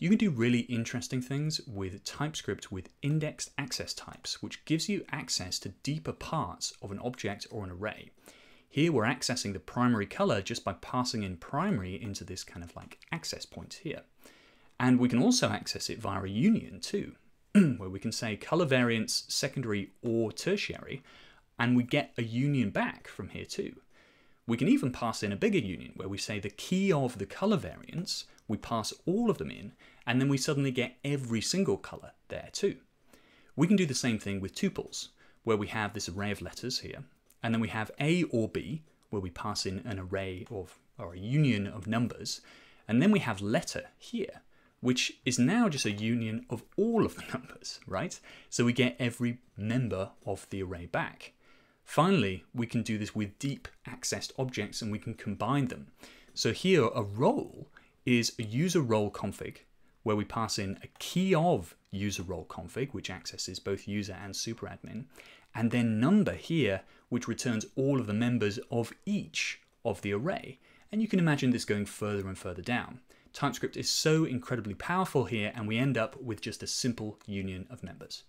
You can do really interesting things with TypeScript with indexed access types, which gives you access to deeper parts of an object or an array. Here we're accessing the primary color just by passing in primary into this kind of like access point here. And we can also access it via a union too, where we can say color variants secondary or tertiary, and we get a union back from here too. We can even pass in a bigger union where we say the key of the color variants, we pass all of them in, and then we suddenly get every single color there too. We can do the same thing with tuples, where we have this array of letters here, and then we have A or B, where we pass in an array of, or a union of numbers. And then we have letter here, which is now just a union of all of the numbers, right? So we get every member of the array back. Finally, we can do this with deep accessed objects and we can combine them. So here, a role is a user role config where we pass in a key of user role config, which accesses both user and superadmin, and then number here, which returns all of the members of each of the array. And you can imagine this going further and further down. TypeScript is so incredibly powerful here, and we end up with just a simple union of members.